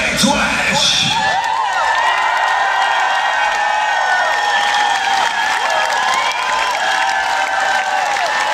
Nightwish.